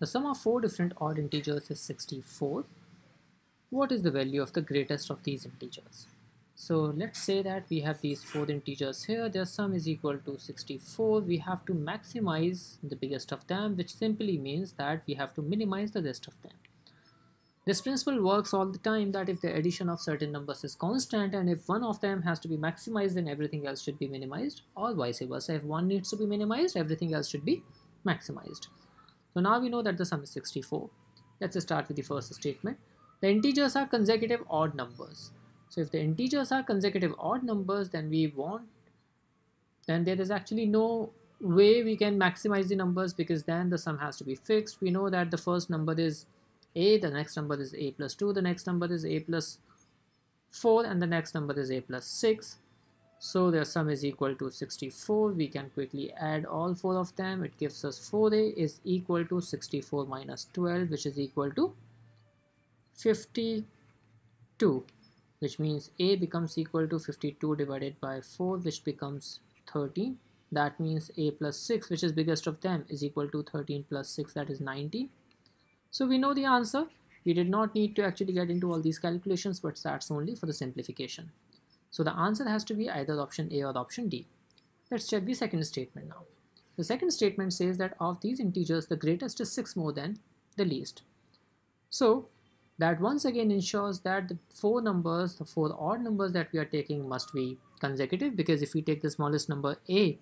The sum of four different odd integers is 64. What is the value of the greatest of these integers? So let's say that we have these four integers here. Their sum is equal to 64. We have to maximize the biggest of them, which simply means that we have to minimize the rest of them. This principle works all the time that if the addition of certain numbers is constant and if one of them has to be maximized then everything else should be minimized or vice versa. If one needs to be minimized everything else should be maximized. So now we know that the sum is 64. Let's start with the first statement. The integers are consecutive odd numbers. So if the integers are consecutive odd numbers, then we want, then there is actually no way we can maximize the numbers because then the sum has to be fixed. We know that the first number is a, the next number is a plus 2, the next number is a plus 4, and the next number is a plus 6. So their sum is equal to 64. We can quickly add all four of them. It gives us 4a is equal to 64 minus 12 which is equal to 52 which means a becomes equal to 52 divided by 4 which becomes 13. That means a plus 6 which is biggest of them is equal to 13 plus 6 that is 19. So we know the answer. We did not need to actually get into all these calculations but that's only for the simplification. So the answer has to be either option A or option D. Let's check the second statement now. The second statement says that of these integers, the greatest is 6 more than the least. So that once again ensures that the four numbers, the four odd numbers that we are taking must be consecutive because if we take the smallest number a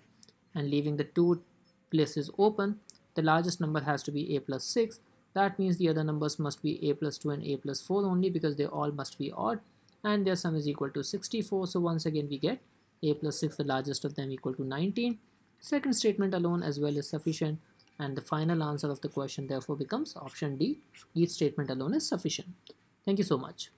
and leaving the two places open, the largest number has to be a plus 6. That means the other numbers must be a plus 2 and a plus 4 only because they all must be odd and their sum is equal to 64 so once again we get a plus 6 the largest of them equal to 19 second statement alone as well is sufficient and the final answer of the question therefore becomes option D. Each statement alone is sufficient. Thank you so much